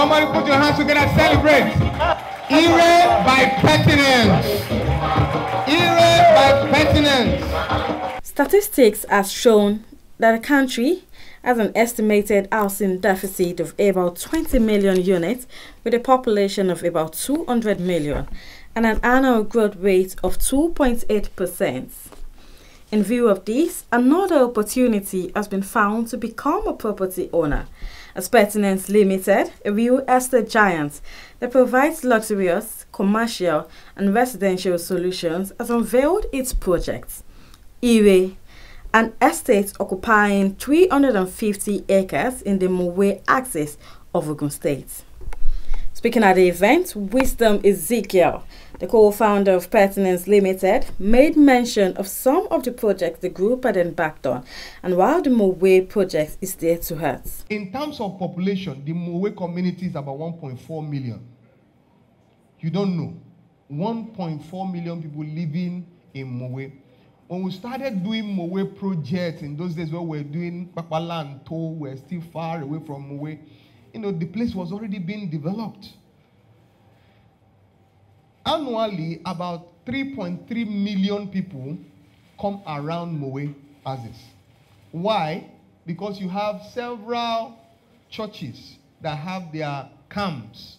Somebody put your hands together, celebrate. Ire by pertinence. Ire by pertinence. Statistics has shown that the country has an estimated housing deficit of about 20 million units with a population of about 200 million and an annual growth rate of 2.8%. In view of this, another opportunity has been found to become a property owner. As Pertinence Limited, a real estate giant that provides luxurious, commercial, and residential solutions, has unveiled its project. Ire, an estate occupying 350 acres in the Mowe axis of Ogun State. Speaking at the event, Wisdom Ezekiel, the co-founder of Pertinence Limited, made mention of some of the projects the group had embarked on and while the Mowe project is there to hurt. In terms of population, the Mowe community is about 1.4 million. You don't know. 1.4 million people living in Mowe. When we started doing Mowe projects in those days where we were doing Papala and To, we we're still far away from Mowe. You know, the place was already being developed. Annually, about 3.3 million people come around Mowe as this. Why? Because you have several churches that have their camps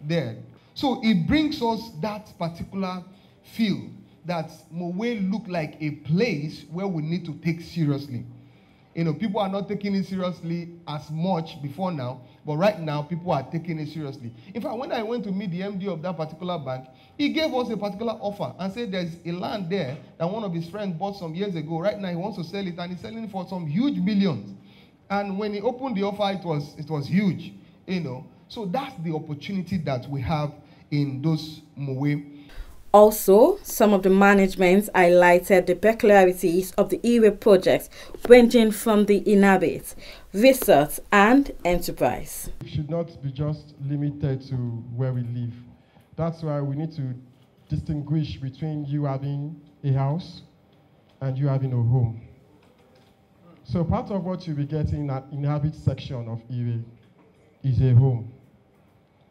there. So it brings us that particular feel that Mowe look like a place where we need to take seriously. You know, people are not taking it seriously as much before now, but right now people are taking it seriously. In fact, when I went to meet the MD of that particular bank, he gave us a particular offer and said there's a land there that one of his friends bought some years ago. Right now he wants to sell it and he's selling it for some huge millions. And when he opened the offer, it was it was huge, you know. So that's the opportunity that we have in those Mowe also, some of the managements highlighted the peculiarities of the Ire project, ranging from the inhabit, research, and enterprise. It should not be just limited to where we live. That's why we need to distinguish between you having a house and you having a home. So part of what you'll be getting in that inhabit section of Ire is a home.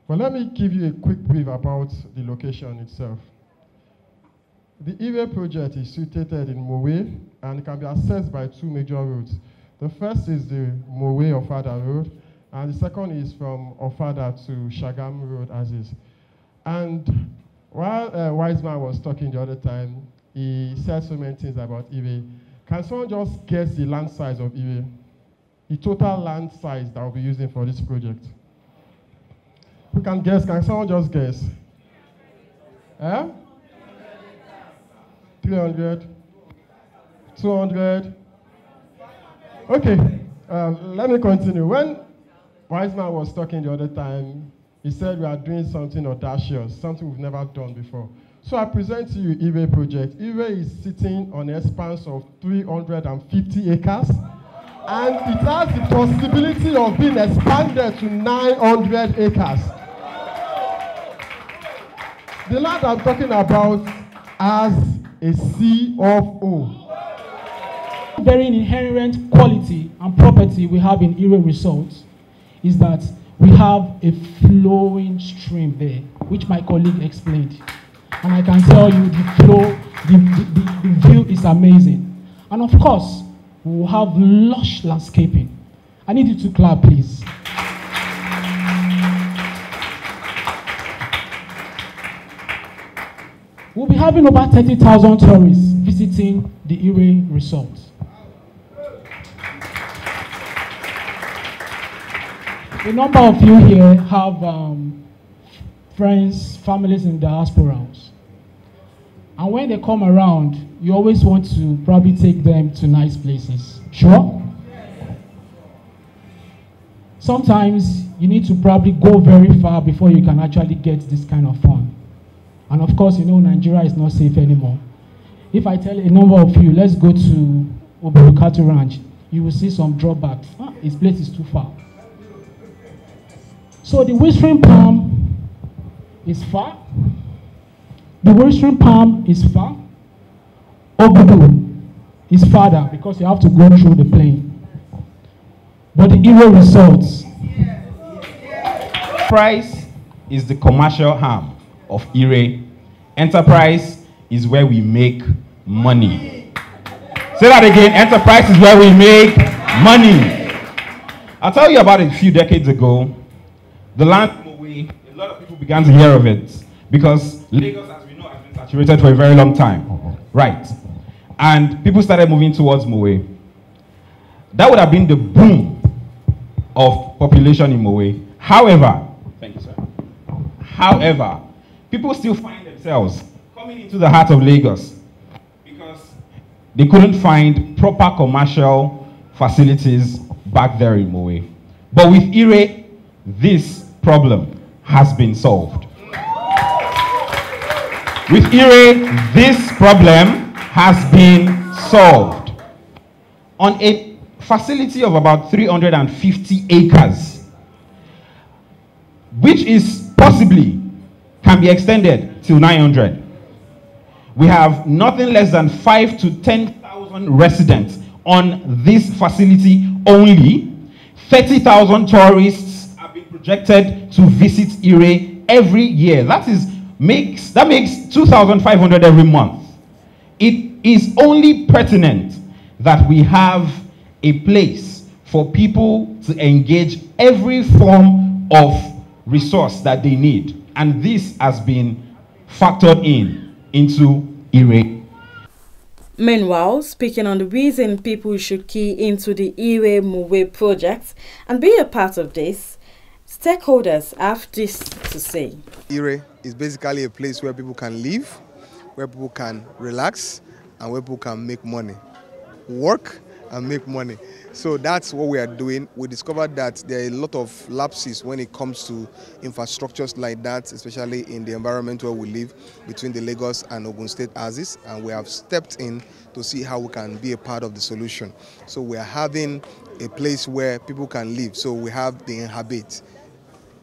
But let me give you a quick brief about the location itself. The Ire project is situated in Mowe and can be accessed by two major routes. The first is the Mowe Ofada Road, and the second is from Ofada to Shagam Road as is. And while uh, Wiseman was talking the other time, he said so many things about Ire. Can someone just guess the land size of Ire? The total land size that we'll be using for this project? We can guess, can someone just guess? Eh? 300, 200. Okay, um, let me continue. When Wiseman was talking the other time, he said we are doing something audacious, something we've never done before. So I present to you Ire project. Ire is sitting on an expanse of 350 acres, and it has the possibility of being expanded to 900 acres. The land I'm talking about has a C of O. Very inherent quality and property we have in Ire results is that we have a flowing stream there, which my colleague explained. And I can tell you the flow, the, the, the, view is amazing. And of course, we have lush landscaping. I need you to clap, please. We'll be having over 30,000 tourists visiting the Ire resort. A number of you here have um, friends, families in diasporas. And when they come around, you always want to probably take them to nice places. Sure? Sometimes you need to probably go very far before you can actually get this kind of fun. And of course, you know, Nigeria is not safe anymore. If I tell a number of you, let's go to Oburukatu Ranch, you will see some drawbacks. Ah, this place is too far. So the whispering palm is far. The whispering palm is far. Ogudu is farther because you have to go through the plain. But the Ire results Enterprise is the commercial arm of Ire. Enterprise is where we make money. Say that again. Enterprise is where we make money. I'll tell you about it a few decades ago. The land away, a lot of people began to hear of it because Lagos, as we know, has been saturated for a very long time. Right. And people started moving towards Mowe. That would have been the boom of population in Mowe. However, thank you, sir. However, people still find themselves coming into the heart of Lagos because they couldn't find proper commercial facilities back there in Mowe. But with Ire, this problem has been solved. With Ire, this problem has been solved. On a facility of about 350 acres, which is possibly can be extended till 900. We have nothing less than 5 to 10,000 residents on this facility only. 30,000 tourists have been projected to visit Ire every year. That is makes that makes 2,500 every month. It is only pertinent that we have a place for people to engage every form of resource that they need. And this has been factored in into Ire. Meanwhile, speaking on the reason people should key into the Ire Mowe project and be a part of this, stakeholders have this to say. Ire is basically a place where people can live, where people can relax, and where people can make money. Work and make money. So that's what we are doing. We discovered that there are a lot of lapses when it comes to infrastructures like that, especially in the environment where we live between the Lagos and Ogun State axis, and we have stepped in to see how we can be a part of the solution. So we are having a place where people can live. So we have the Inhabit,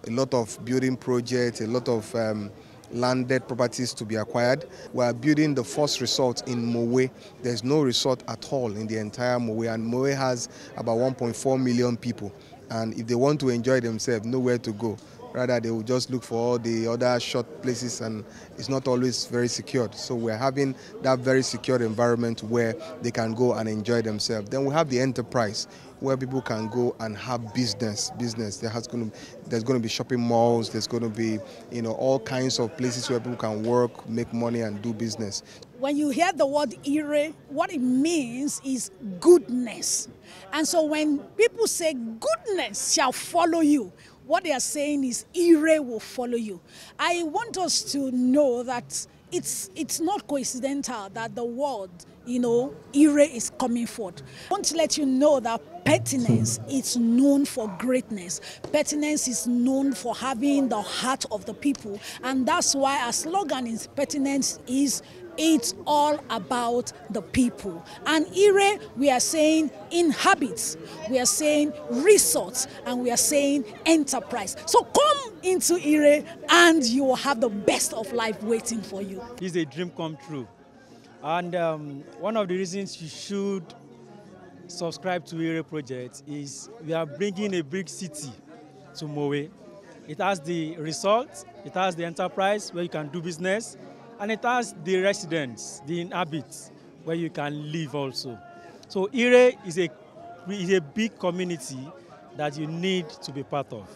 a lot of building projects, a lot of um, landed properties to be acquired. We are building the first resort in Mowe. There's no resort at all in the entire Mowe, and Mowe has about 1.4 million people. And if they want to enjoy themselves, nowhere to go. Rather, they will just look for all the other short places, and it's not always very secured. So we're having that very secure environment where they can go and enjoy themselves. Then we have the enterprise, where people can go and have business. Business. There has going to, there's going to be shopping malls. There's going to be, you know, all kinds of places where people can work, make money, and do business. When you hear the word ire, what it means is goodness. And so when people say goodness shall follow you, what they are saying is ire will follow you. I want us to know that it's it's not coincidental that the word you know ire is coming forth. I want to let you know that pertinence is known for greatness. Pertinence is known for having the heart of the people, and that's why our slogan is pertinence is it's all about the people. And Ire, we are saying inhabits, we are saying resorts, and we are saying enterprise. So come into Ire and you will have the best of life waiting for you. It's a dream come true. And um, one of the reasons you should subscribe to Ire Project is we are bringing a big city to Mowe. It has the resort, it has the enterprise where you can do business, and it has the residents, the inhabitants, where you can live also. So Ire is a, is a big community that you need to be part of.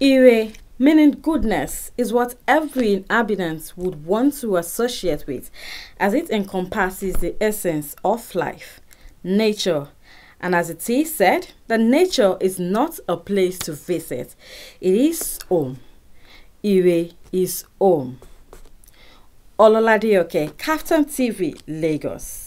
Ire, meaning goodness, is what every inhabitant would want to associate with, as it encompasses the essence of life, nature, and as it is said, that nature is not a place to visit, it is home. Ire is home. Ololade Oke, Kaftan TV, Lagos.